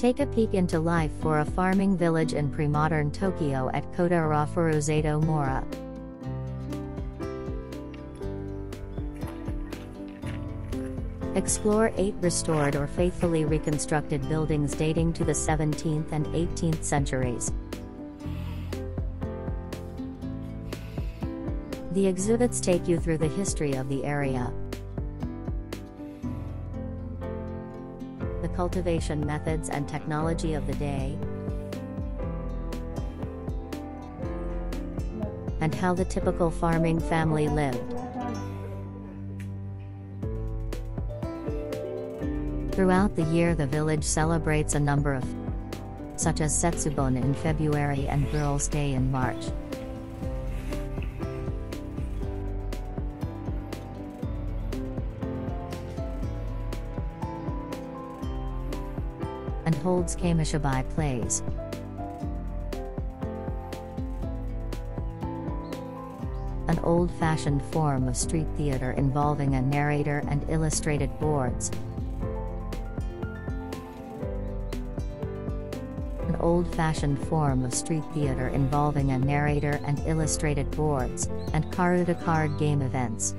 Take a peek into life for a farming village in pre-modern Tokyo at Kodaira Furusato Mura. Explore eight restored or faithfully reconstructed buildings dating to the 17th and 18th centuries. The exhibits take you through the history of the area. Cultivation methods and technology of the day. And how the typical farming family lived. Throughout the year the village celebrates a number of such as Setsubun in February and Girls' Day in March. And holds Kamishibai plays. An old-fashioned form of street theater involving a narrator and illustrated boards. An old-fashioned form of street theater involving a narrator and illustrated boards, and Karuta card game events.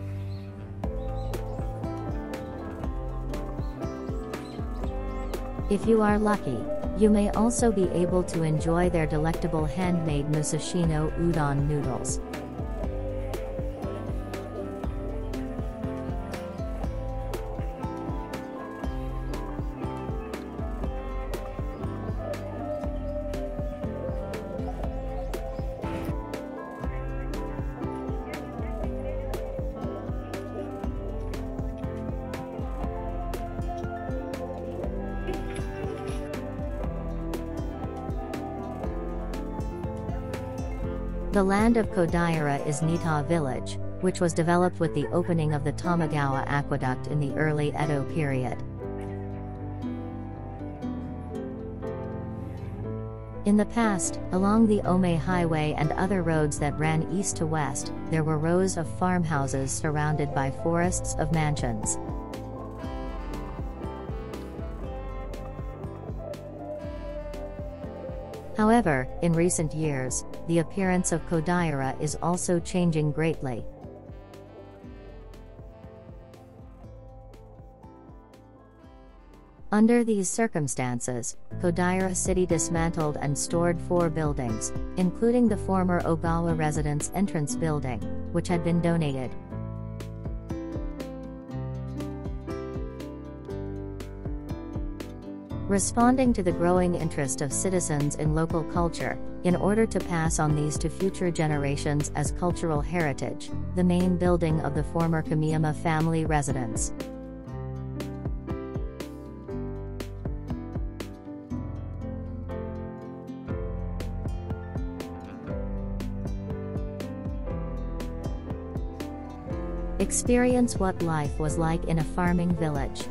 If you are lucky, you may also be able to enjoy their delectable handmade Musashino udon noodles. The land of Kodaira is Nita village, which was developed with the opening of the Tamagawa aqueduct in the early Edo period. In the past, along the Ome Highway and other roads that ran east to west, there were rows of farmhouses surrounded by forests of mansions. However, in recent years, the appearance of Kodaira is also changing greatly. Under these circumstances, Kodaira City dismantled and stored four buildings, including the former Ogawa residence entrance building, which had been donated. Responding to the growing interest of citizens in local culture, in order to pass on these to future generations as cultural heritage, the main building of the former Kamiyama family residence. Experience what life was like in a farming village.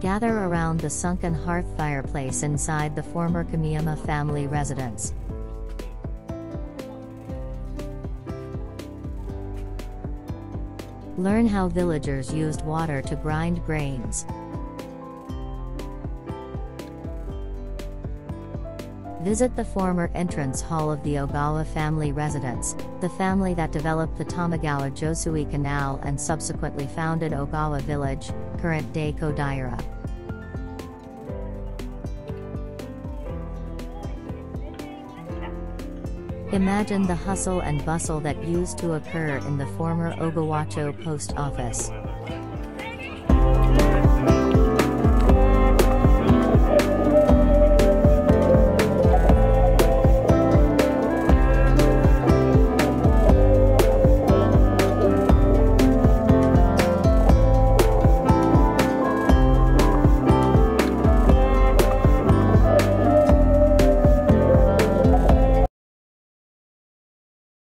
Gather around the sunken hearth fireplace inside the former Kamiyama family residence. Learn how villagers used water to grind grains. Visit the former entrance hall of the Ogawa family residence, the family that developed the Tamagawa Josui Canal and subsequently founded Ogawa Village, current-day Kodaira. Imagine the hustle and bustle that used to occur in the former Ogawacho post office.